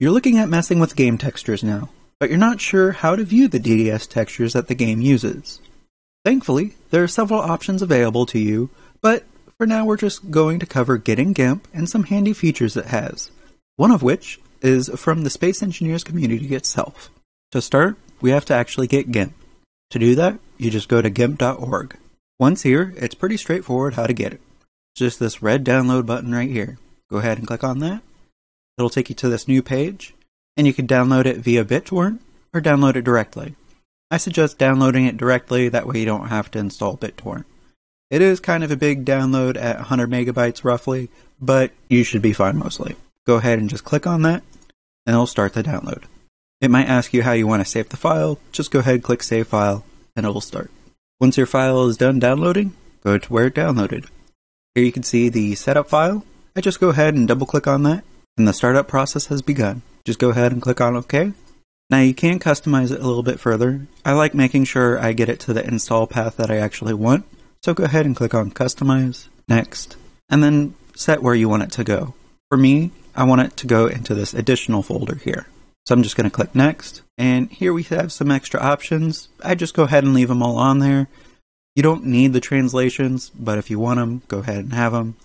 You're looking at messing with game textures now, but you're not sure how to view the DDS textures that the game uses. Thankfully, there are several options available to you, but for now we're just going to cover getting GIMP and some handy features it has, one of which is from the Space Engineers community itself. To start, we have to actually get GIMP. To do that, you just go to gimp.org. Once here, it's pretty straightforward how to get it. just this red download button right here. Go ahead and click on that. It'll take you to this new page, and you can download it via BitTorrent or download it directly. I suggest downloading it directly, that way you don't have to install BitTorrent. It is kind of a big download at 100 megabytes roughly, but you should be fine mostly. Go ahead and just click on that, and it'll start the download. It might ask you how you want to save the file, just go ahead, and click Save File, and it will start. Once your file is done downloading, go to where it downloaded. Here you can see the setup file. I just go ahead and double click on that, and the startup process has begun. Just go ahead and click on OK. Now you can customize it a little bit further. I like making sure I get it to the install path that I actually want, so go ahead and click on Customize, Next, and then set where you want it to go. For me, I want it to go into this additional folder here. So I'm just going to click Next, and here we have some extra options. I just go ahead and leave them all on there. You don't need the translations, but if you want them, go ahead and have them.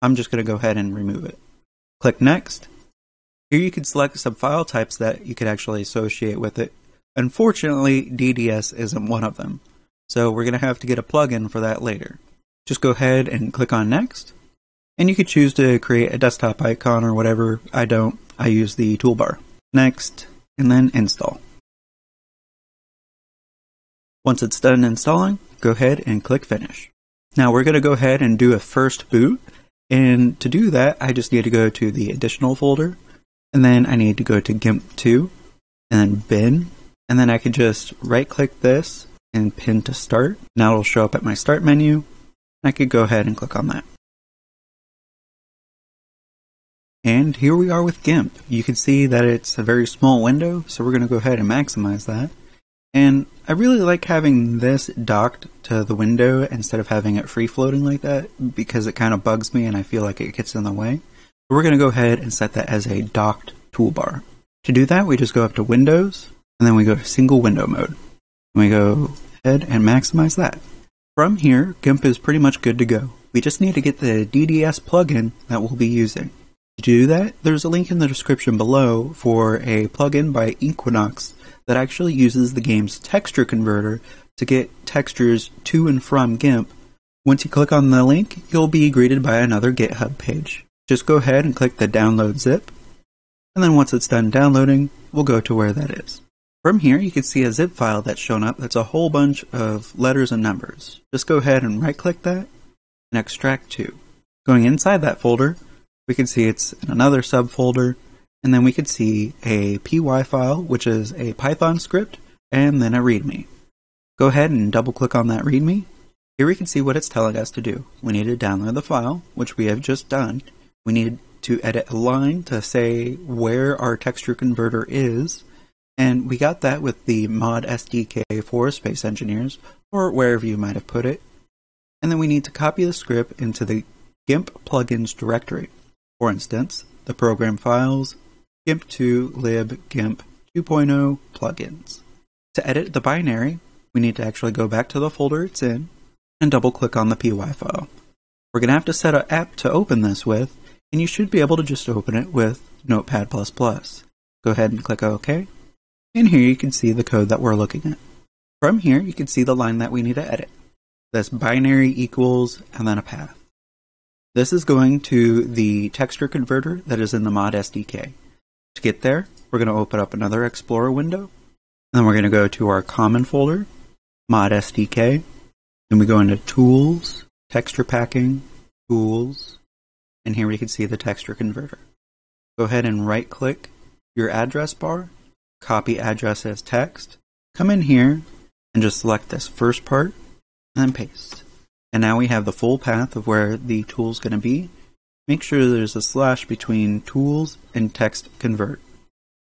I'm just going to go ahead and remove it. Click Next. Here you can select some file types that you could actually associate with it. Unfortunately, DDS isn't one of them, so we're going to have to get a plugin for that later. Just go ahead and click on Next, and you could choose to create a desktop icon or whatever. I don't, I use the toolbar. Next, and then Install. Once it's done installing, go ahead and click Finish. Now we're going to go ahead and do a first boot, and to do that, I just need to go to the additional folder, and then I need to go to GIMP2, and then bin, and then I can just right click this and pin to start. Now it'll show up at my start menu. I could go ahead and click on that. And here we are with GIMP. You can see that it's a very small window, so we're going to go ahead and maximize that. And I really like having this docked to the window instead of having it free floating like that because it kind of bugs me and I feel like it gets in the way. We're going to go ahead and set that as a docked toolbar. To do that, we just go up to Windows and then we go to single window mode. And we go ahead and maximize that. From here, GIMP is pretty much good to go. We just need to get the DDS plugin that we'll be using. To do that, there's a link in the description below for a plugin by Equinox that actually uses the game's texture converter to get textures to and from GIMP. Once you click on the link, you'll be greeted by another GitHub page. Just go ahead and click the download zip, and then once it's done downloading, we'll go to where that is. From here, you can see a zip file that's shown up that's a whole bunch of letters and numbers. Just go ahead and right click that and extract to. Going inside that folder, we can see it's in another subfolder and then we could see a py file, which is a Python script, and then a README. Go ahead and double click on that README. Here we can see what it's telling us to do. We need to download the file, which we have just done. We need to edit a line to say where our texture converter is, and we got that with the mod SDK for Space Engineers, or wherever you might have put it. And then we need to copy the script into the GIMP plugins directory. For instance, the program files, GIMP2 lib GIMP 2.0 plugins. To edit the binary, we need to actually go back to the folder it's in and double click on the py file. We're going to have to set an app to open this with, and you should be able to just open it with Notepad++. Go ahead and click OK, and here you can see the code that we're looking at. From here, you can see the line that we need to edit. This binary equals and then a path. This is going to the texture converter that is in the mod SDK. To get there, we're going to open up another Explorer window. And then we're going to go to our common folder, mod SDK. Then we go into tools, texture packing, tools, and here we can see the texture converter. Go ahead and right click your address bar, copy address as text, come in here and just select this first part and then paste. And now we have the full path of where the tool is going to be Make sure there's a slash between tools and text convert.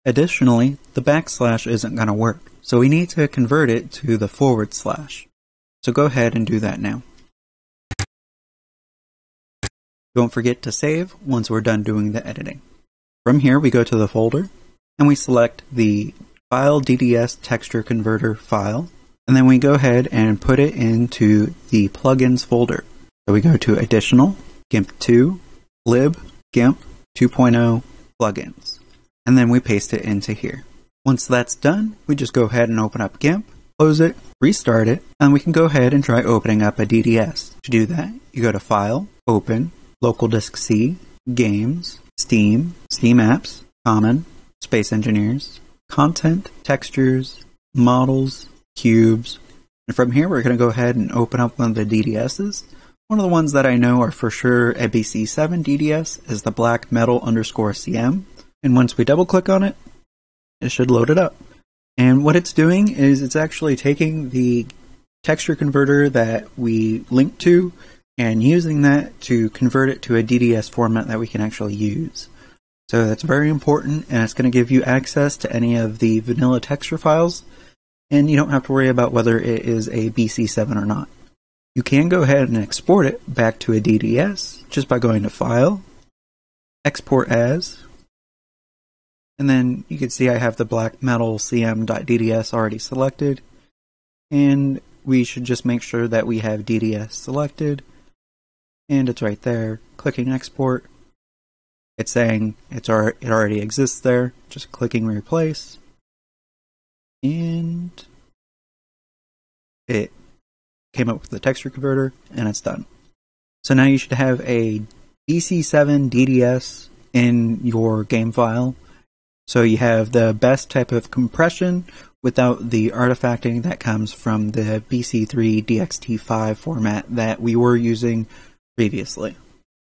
Additionally, the backslash isn't going to work, so we need to convert it to the forward slash. So go ahead and do that now. Don't forget to save once we're done doing the editing. From here, we go to the folder, and we select the file DDS texture converter file, and then we go ahead and put it into the plugins folder. So we go to additional, GIMP 2, lib, GIMP 2.0 plugins, and then we paste it into here. Once that's done, we just go ahead and open up GIMP, close it, restart it, and we can go ahead and try opening up a DDS. To do that, you go to File, Open, Local Disk C, Games, Steam, Steam Apps, Common, Space Engineers, content, textures, models, cubes. And from here, we're going to go ahead and open up one of the DDSs. One of the ones that I know are for sure a BC7 DDS is the black metal underscore CM. And once we double click on it, it should load it up. And what it's doing is it's actually taking the texture converter that we linked to and using that to convert it to a DDS format that we can actually use. So that's very important, and it's going to give you access to any of the vanilla texture files, and you don't have to worry about whether it is a BC7 or not. You can go ahead and export it back to a DDS just by going to File, Export As, and then you can see I have the black metal cm.dds already selected, and we should just make sure that we have DDS selected, and it's right there. Clicking Export, it's saying it's it already exists there. Just clicking replace. And it came up with the texture converter and it's done. So now you should have a BC7 DDS in your game file. So you have the best type of compression without the artifacting that comes from the BC3 DXT5 format that we were using previously.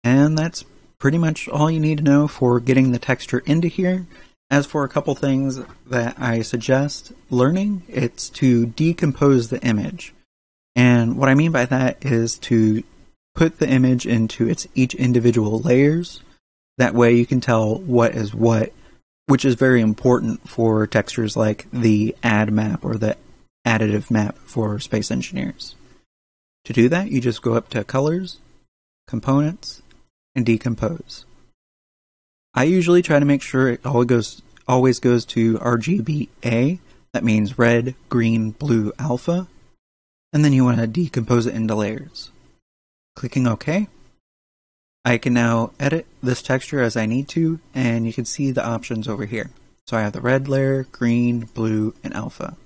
And that's pretty much all you need to know for getting the texture into here. As for a couple things that I suggest learning, it's to decompose the image. And what I mean by that is to put the image into its each individual layers. That way you can tell what is what, which is very important for textures like the add map or the additive map for space engineers. To do that, you just go up to colors, components, and decompose. I usually try to make sure it always goes always goes to RGBA. That means red, green, blue, alpha. And then you want to decompose it into layers. Clicking OK. I can now edit this texture as I need to, and you can see the options over here. So I have the red layer, green, blue, and alpha.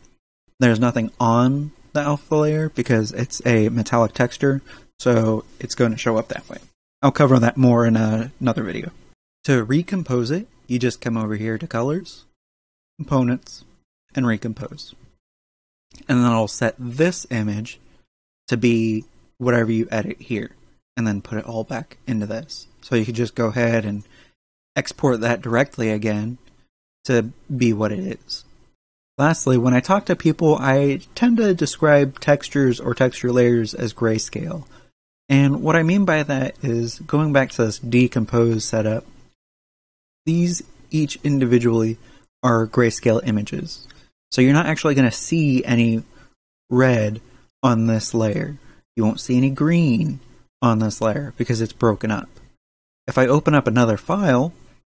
There's nothing on the alpha layer because it's a metallic texture, so it's going to show up that way. I'll cover that more in a, another video. To recompose it, you just come over here to Colors, Components, and Recompose. And then I'll set this image to be whatever you edit here, and then put it all back into this. So you could just go ahead and export that directly again to be what it is. Lastly, when I talk to people, I tend to describe textures or texture layers as grayscale. And what I mean by that is going back to this decompose setup, these each individually are grayscale images. So you're not actually going to see any red on this layer. You won't see any green on this layer because it's broken up. If I open up another file,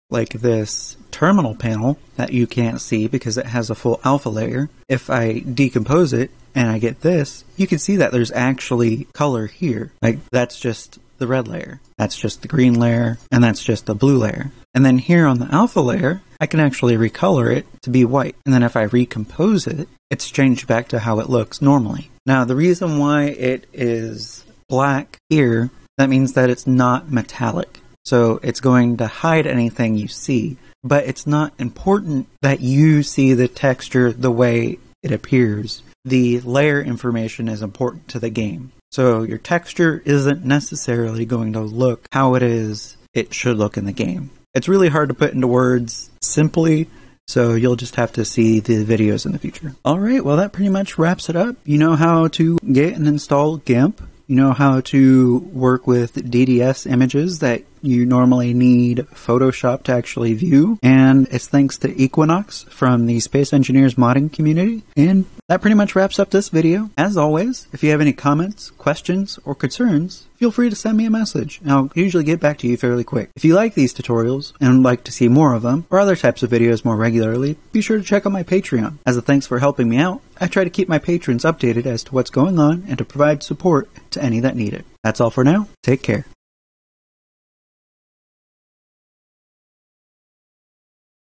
like this terminal panel that you can't see because it has a full alpha layer, if I decompose it and I get this, you can see that there's actually color here. Like that's just the red layer, that's just the green layer, and that's just the blue layer. And then here on the alpha layer, I can actually recolor it to be white. And then if I recompose it, it's changed back to how it looks normally. Now, the reason why it is black here, that means that it's not metallic. So it's going to hide anything you see. But it's not important that you see the texture the way it appears. The layer information is important to the game. So your texture isn't necessarily going to look how it is it should look in the game. It's really hard to put into words simply, so you'll just have to see the videos in the future. All right, well, that pretty much wraps it up. You know how to get and install GIMP. You know how to work with DDS images that you normally need Photoshop to actually view. And it's thanks to Equinox from the Space Engineers modding community. And That pretty much wraps up this video. As always, if you have any comments, questions, or concerns, feel free to send me a message, and I'll usually get back to you fairly quick. If you like these tutorials and would like to see more of them, or other types of videos more regularly, be sure to check out my Patreon. As a thanks for helping me out, I try to keep my patrons updated as to what's going on and to provide support to any that need it. That's all for now. Take care.